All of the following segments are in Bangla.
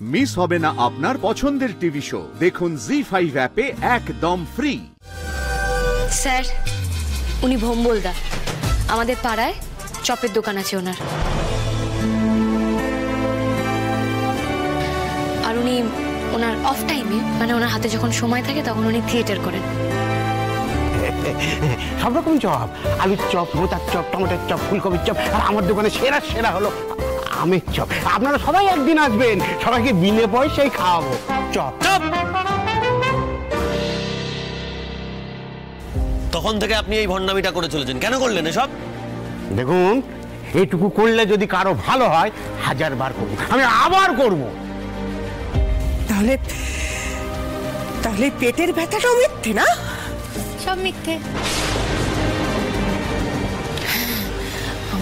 মিস হবে না আপনার পছন্দের টিভি শো। দেখুন জি ফাইভ অ্যাপে একদম ফ্রি স্যার উনি ভোম্বলদা। আমাদের পাড়ায় চপের দোকান আছে ওনার। আর উনি ওনার অফ টাইমে মানে ওনার হাতে যখন সময় থাকে তখন উনি থিয়েটার করেন। সব রকম চপ। আলুর চপ মোচার চপ টমেটোর চপ ফুলকপির চপ আর আমার দোকানে সেরা সেরা হলো আমের চপ। আপনারা সবাই একদিন আসবেন সবাইকে বিনে পয়সায় খাওয়াবো। Chop chop. তখন থেকে আপনি এই ভণ্ডামিটা করে চলেছেন। কেন করলেন এসব? দেখুন এটুকু করলে যদি কারও ভালো হয় হাজার বার করব আমি আবার করব। তাহলে তাহলে পেটের ব্যথাটাও মিথ্যে না? সব মিথ্যে।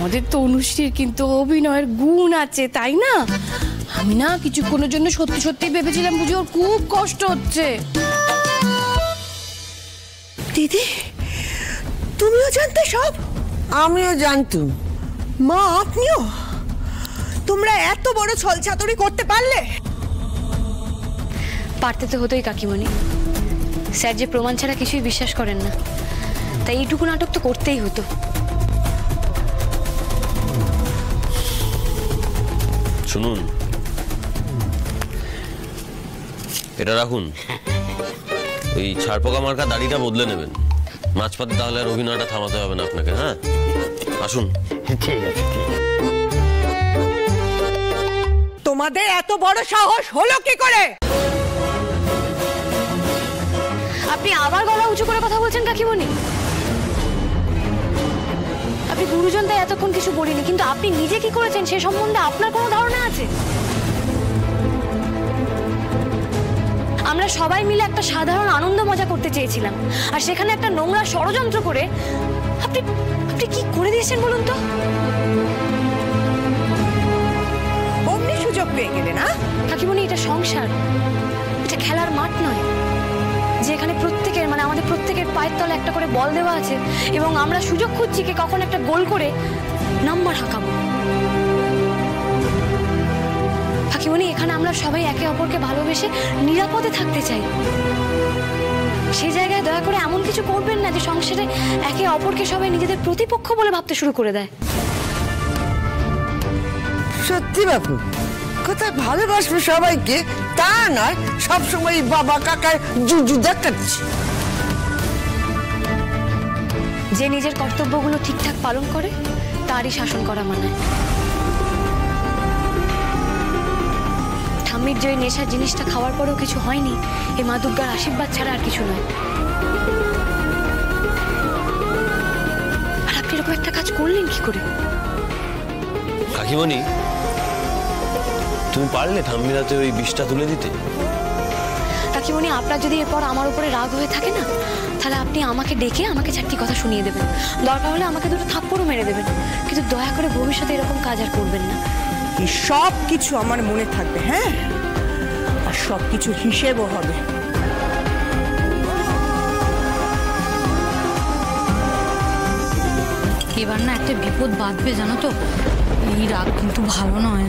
আমাদের তো অনুশ্রীর কিন্তু অভিনয়ের গুণ আছে তাই না? আমি না কিছুক্ষণের জন্য সত্যি সত্যি ভেবেছিলাম বুঝি ওর খুব কষ্ট হচ্ছে। দিদি তুমিও জানতে সব? আমিও জানতুম। মা আপনিও? তোমরা এত বড় ছলছাতরি করতে পারলে? পারতে তো হতোই কাকিমণি। স্যার যে প্রমাণ ছাড়া কিছুই বিশ্বাস করেন না। তাই এইটুকু নাটক তো করতেই হতো। শুনুন। এটা রাখুন। ওই ছাড়পোকা মার্কা দাড়িটা বদলে নেবেন। মাঝপথে তাহলে আর অভিনয়টা থামাতে হবে না আপনাকে হ্যাঁ? আসুন। ঠিক আছে তোমাদের এত বড় সাহস হলো কি করে? আপনি আবার গলা উঁচু করে কথা বলছেন কাকিমণি? আপনি গুরুজন তাই এতক্ষণ কিছু বলিনি কিন্তু আপনি নিজে কি করেছেন সে সম্বন্ধে আপনার কোনো ধারণা আছে? আমরা সবাই মিলে একটা সাধারণ আনন্দ মজা করতে চেয়েছিলাম আর সেখানে একটা নোংরা ষড়যন্ত্র করে আপনি আপনি কি করে দিয়েছেন বলুন তো? অমনি সুযোগ পেয়ে গেলে না কাকিমণি এটা সংসার এটা খেলার মাঠ নয়। যেখানে প্রত্যেকের মানে আমাদের প্রত্যেকের পায়ের তলে একটা করে বল দেওয়া আছে এবং আমরা সুযোগ খুঁজছি কি কখন একটা গোল করে নাম্বার হাঁকাবো। কাকিমণি এখানে আমরা সবাই একে অপরকে ভালোবেসে নিরাপদে থাকতে চাই। সেই জায়গায় দয়া করে এমন কিছু করবেন না যে সংসারে একে অপরকে সবাই নিজেদের প্রতিপক্ষ বলে ভাবতে শুরু করে দেয়। সত্যি বাপু। কোথায় ভালোবাসবে সবাইকে তা নয় সবসময় বাবা কাকার জুজু দেখাচ্ছি যে নিজের কর্তব্যগুলো ঠিকঠাক পালন করে তারই শাসন করা মানায় ঠাম্মির যে নেশার জিনিসটা খাওয়ার পরেও কিছু হয়নি এ মা দুর্গার আশীর্বাদ ছাড়া আর কিছু নয়। আর আপনি এরকম একটা কাজ করলেন কি করে? কাকিমণি তুমি পারলে ঠাম্মিরাতে ওই বিষটা তুলে দিতে। কাকিমণি আপনার যদি এরপর আমার উপরে রাগ হয়ে থাকে না তাহলে আপনি আমাকে ডেকে আমাকে চারটি কথা শুনিয়ে দেবেন। দরকার হলে আমাকে দুটো থাপ্পড়ও মেরে দেবেন। কিন্তু দয়া করে ভবিষ্যতে এরকম কাজ আর করবেন না। এই সব কিছু আমার মনে থাকবে হ্যাঁ? আর সব কিছু হিসেবও হবে। এবার না একটা বিপদ বাঁধবে জানো তো? এই রাগ কিন্তু ভালো নয়।